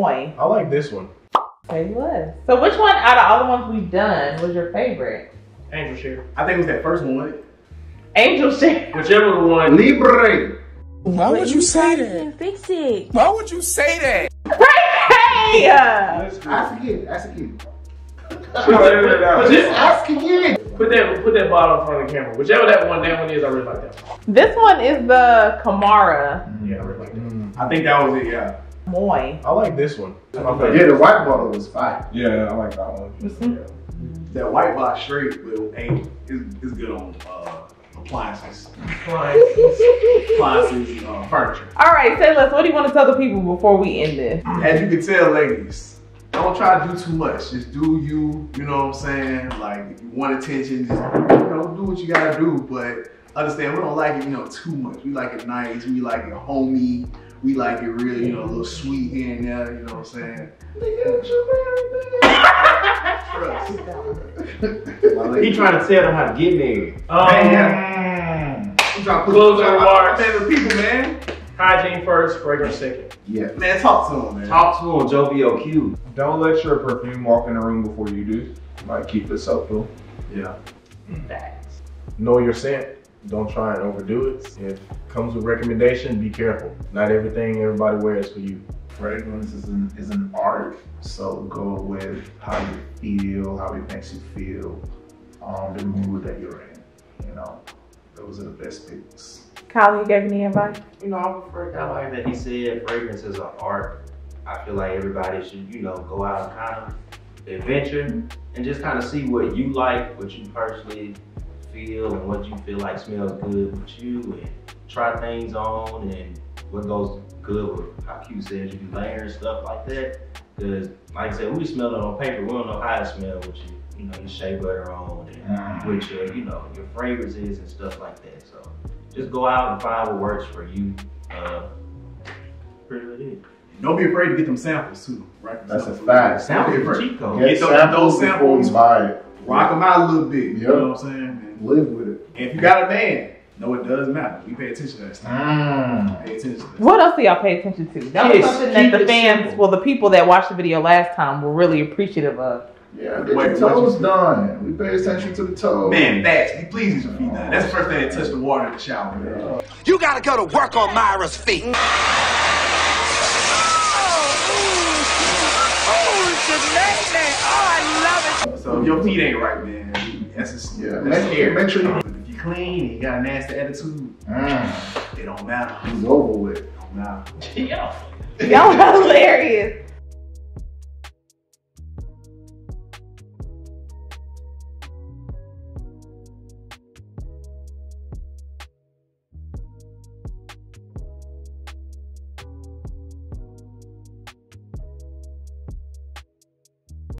Moi. I like this one. Say less. So which one out of all the ones we've done was your favorite? Angel share. I think it was that first one. wasn't it? Angel share. Whichever the one. Libre. Why would you say that? Fix it. Why would you say that? Hey! Ask again. Ask again. Put this- Ask again. Put that put that bottle in front of the camera. Whichever that one that one is, I really like that one. This one is the Khamrah Yeah, I really like that. Mm, I think that was it. Yeah. Moi. I like this one. It's my Yeah, the white bottle was fire. Yeah, I like that one. That white box straight with Angel is, is good on uh, appliances, appliances, uh, furniture. All right, say less. What do you want to tell the people before we end this? As you can tell, ladies, don't try to do too much. Just do you. You know what I'm saying? Like if you want attention, just you know do what you gotta do. But understand we don't like it, you know, too much. We like it nice. We like it homey. We like it real, you know, a little sweet here and there. You know what I'm saying? Trust. He trying to tell them how to get married. Um, I'm trying to put Closing I'm- I'm remarks. Man, people, man. Hygiene first, fragrance second. Yeah. Man, talk to them, man. Talk to him, Jovial Q. Don't let your perfume walk in the room before you do. Like keep it subtle. Yeah. Know your scent. Don't try and overdo it. If it comes with recommendation, be careful. Not everything everybody wears for you. Fragrance is an, is an art, so go with how you feel, how it makes you feel, um, the mood that you're in. You know, those are the best picks. Kyle, you gave any advice? You know, I prefer kind of like that he said fragrance is an art. I feel like everybody should, you know, go out and kind of adventure and just kind of see what you like, what you personally feel, and what you feel like smells good with you, and try things on, and what goes good with how Q says you do layers and stuff like that. Because, like I said, we smell it on paper, we don't know how it smells with you, you know, your shea butter on, and with your, you know, your fragrances and stuff like that. So just go out and find what works for you. Uh, pretty much it. Don't be afraid to get them samples too, right? That's a fact. Sound Don't be a afraid. cheat code. Get Get those- samples those before you buy it. Rock them out a little bit. You Yep. know what I'm saying? And Live with it. if you got a man, no, it does matter. We pay attention to that stuff. Mm. Pay attention to that. What else do y'all pay attention to? That was Yes, something that the fans, simple. well, the people that watched the video last time were really appreciative of. Yeah, get Wait, your toes done. We pay attention to the toes. Man, facts. Be pleased with your feet done. That's the first thing that touched the water in the shower. Man. You gotta go to work on Myra's feet. So if your feet ain't right, man. That's just Yeah, that's make, scary. make sure you, But if you clean and you got a nasty attitude, mm, it don't matter. it's over with. It don't matter. Yeah. Y'all hilarious.